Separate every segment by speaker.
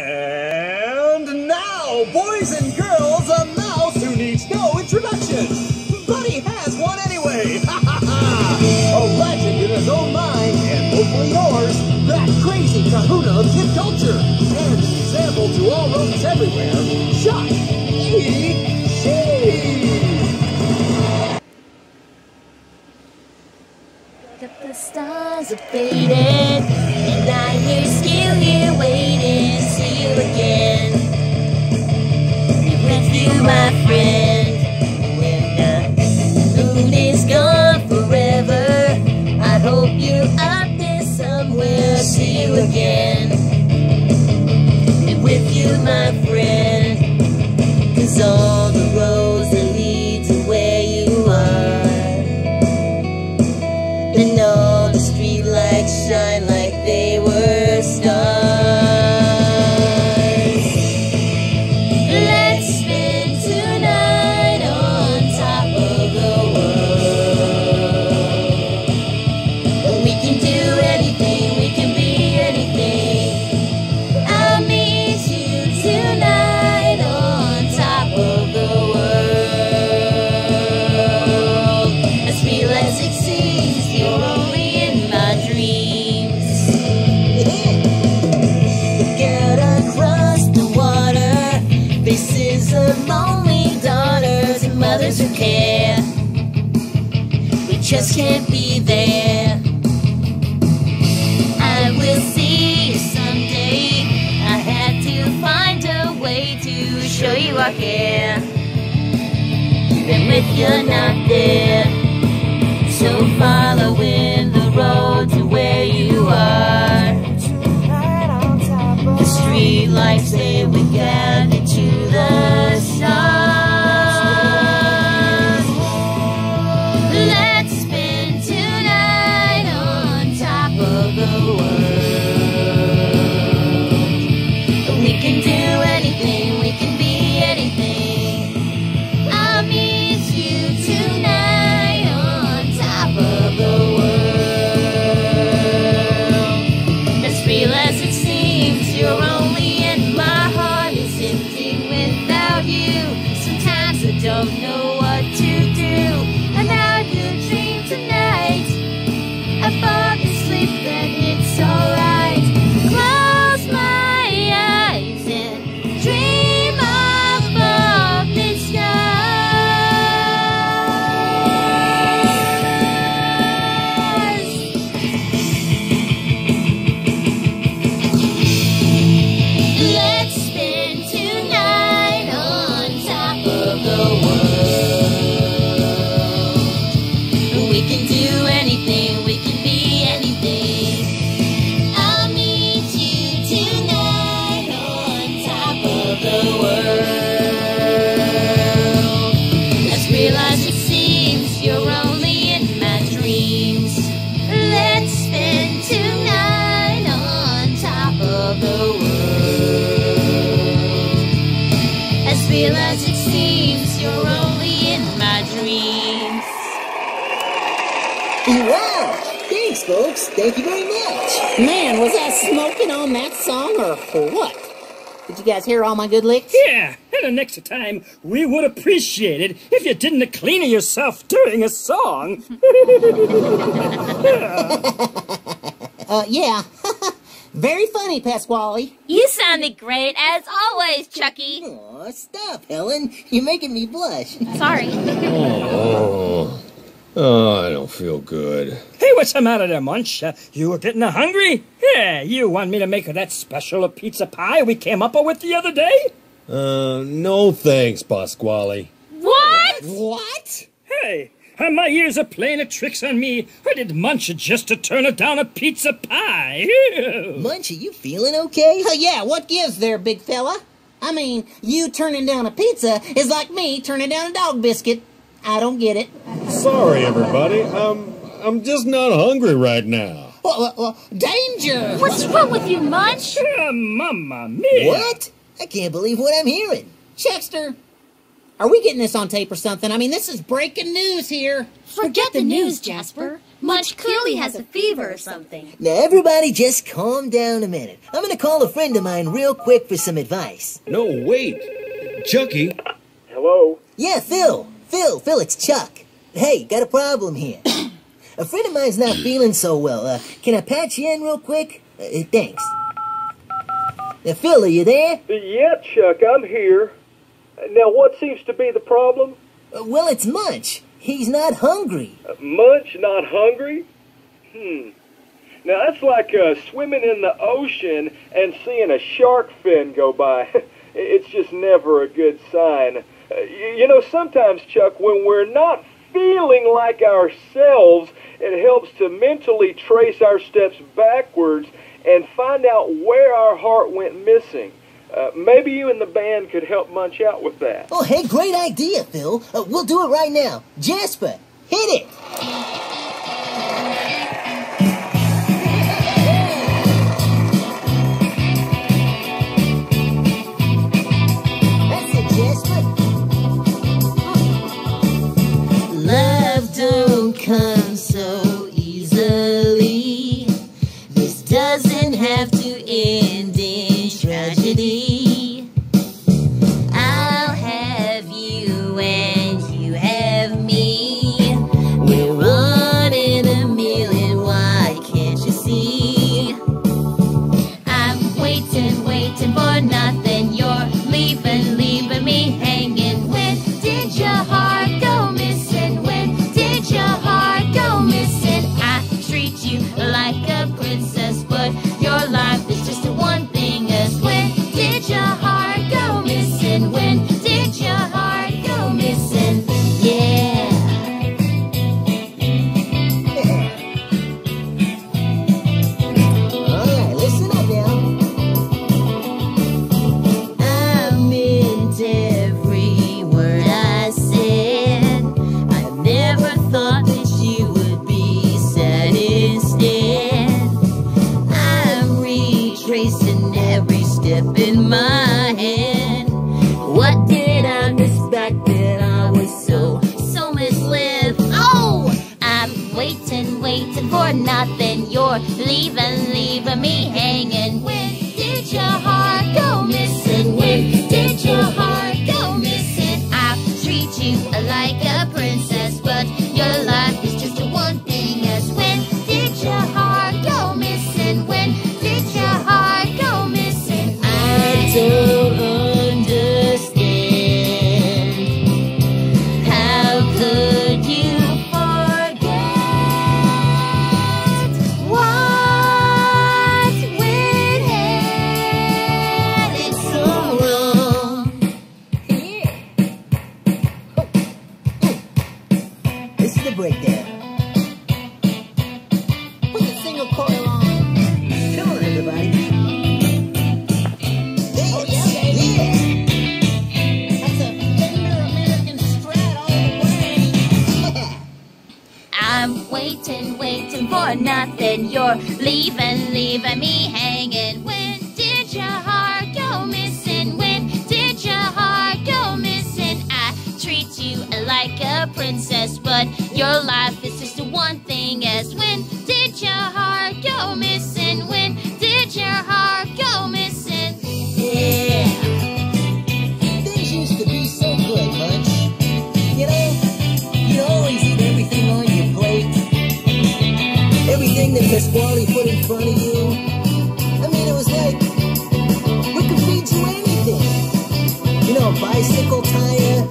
Speaker 1: And now, boys and girls, a mouse who needs no introduction. But he has one anyway. A legend in his own mind, and hopefully yours. That crazy kahuna of kid culture. And an example to all rodents everywhere. Chuck E. Cheese.
Speaker 2: The stars are faded, and I hear still here waiting. Again. With you, my friend. And who care. We just can't be there. I will see you someday. I had to find a way to show you I care. Even if you're not there. So following the road to where you are. The street lights say we Sometimes I We can do
Speaker 3: folks. Thank you very much.
Speaker 4: Man, was that smoking on that song or what? Did you guys hear all my good licks?
Speaker 5: Yeah, and the next time we would appreciate it if you didn't clean yourself during a song.
Speaker 4: Uh, yeah. Very funny, Pasquale.
Speaker 2: You sounded great as always, Chucky.
Speaker 3: Aw, stop, Helen. You're making me blush.
Speaker 2: Sorry.
Speaker 6: Oh, oh, I don't feel good.
Speaker 5: Hey, what's the matter there, Munch? Uh, you were getting hungry? Yeah, you want me to make that special pizza pie we came up with the other day?
Speaker 6: Uh, no thanks, Pasquale.
Speaker 2: What?
Speaker 4: What?
Speaker 5: Hey, are my ears are playing a tricks on me, or did Munch just to turn it down a pizza pie?
Speaker 3: Munch, are you feeling okay?
Speaker 4: Uh, yeah, what gives there, big fella? I mean, you turning down a pizza is like me turning down a dog biscuit. I don't get it.
Speaker 6: Sorry, everybody. I'm, I'm just not hungry right now.
Speaker 4: Well, well, well, danger!
Speaker 2: What's wrong with you, Munch?
Speaker 5: Uh, mamma mia.
Speaker 3: What? I can't believe what I'm hearing.
Speaker 4: Chester, are we getting this on tape or something? I mean, this is breaking news here.
Speaker 2: Forget the news, Jasper. Munch clearly has a fever or something.
Speaker 3: Now, everybody just calm down a minute. I'm gonna call a friend of mine real quick for some advice.
Speaker 6: No, wait. Chucky,
Speaker 7: Hello?
Speaker 3: Yeah, Phil. Phil, Phil, it's Chuck. Hey, got a problem here. a friend of mine's not feeling so well. Uh, can I patch you in real quick? Uh, thanks. Now, Phil, are you there?
Speaker 7: Yeah, Chuck, I'm here. Now, what seems to be the problem?
Speaker 3: Uh, well, it's Munch. He's not hungry.
Speaker 7: Uh, Munch not hungry? Hmm. Now, that's like uh, swimming in the ocean and seeing a shark fin go by. it's just never a good sign. Uh, you, you know, sometimes, Chuck, when we're not feeling like ourselves, it helps to mentally trace our steps backwards and find out where our heart went missing. Uh, maybe you and the band could help Munch out with that.
Speaker 3: Oh, hey, great idea, Phil. Uh, we'll do it right now. Jasper, hit it.
Speaker 2: You nothing. You're leaving, leaving me hanging. When did your heart go missing? When did your heart go missing? I treat you like a princess, but your life is just one thing. As when did your heart go missing? When did your heart
Speaker 3: Everything that Pasquale put in front of you. I mean, it was like, we could feed you anything. You know, a bicycle tire,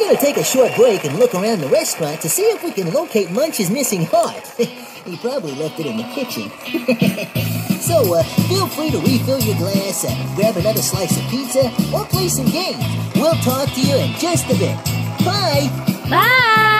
Speaker 3: we're to take a short break and look around the restaurant to see if we can locate Munch's missing heart. he probably left it in the kitchen. so, uh, feel free to refill your glass, uh, grab another slice of pizza, or play some games. We'll talk to you in just a bit. Bye!
Speaker 5: Bye.